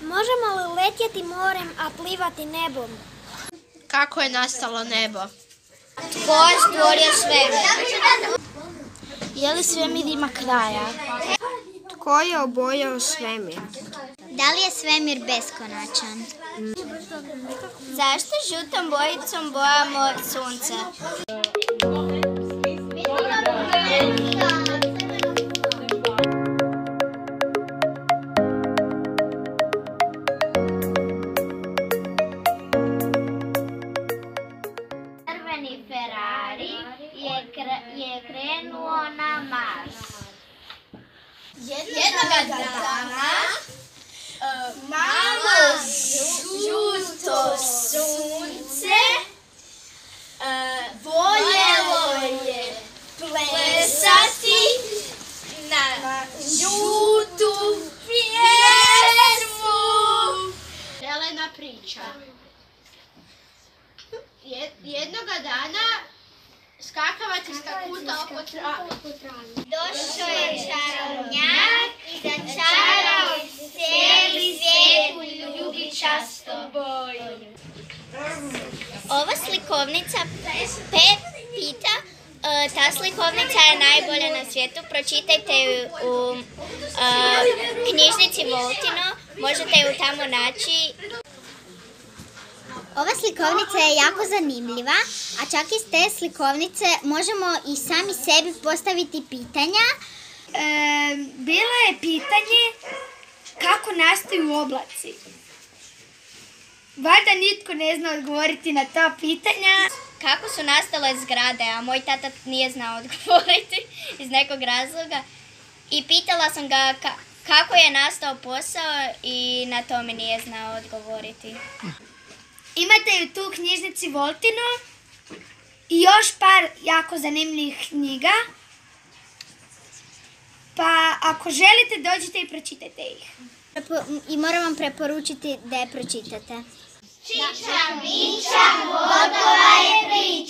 Letjeti morem, a plivati nebom. Kako je nastalo nebo? Tko je stvorio svemir? Je li svemir ima kraja? Tko je obojao svemir? Da li je svemir beskonačan? Zašto žutom bojicom bojamo sunce? Crveni Ferrari je, je krenuo na Mars. Jednoga dana malo žuto sunce voljelo je plesati na žutu pjesmu. Zelena priča. Jednoga dana skakavac je skakutao po travi. Došao je čarobnjak i začarao cijeli svijet u ljubičasto boju. Ova slikovnica Pepita, e, ta slikovnica je najbolja na svijetu. Pročitajte ju u e, knjižnici Voltino, možete ju tamo naći. Ova slikovnica je jako zanimljiva, a čak iz te slikovnice možemo i sami sebi postaviti pitanja. bilo je pitanje kako nastaju oblaci. Valjda nitko ne zna odgovoriti na ta pitanja. Kako su nastale zgrade, a moj tata nije znao odgovoriti iz nekog razloga. I pitala sam ga kako je nastao posao i na to mi nije znao odgovoriti. Imate ju tu u knjižnici Voltino i još par jako zanimljivih knjiga. Pa ako želite dođite i pročitajte ih. I moram vam preporučiti da je pročitate. Čiča, miča, gotova je priča.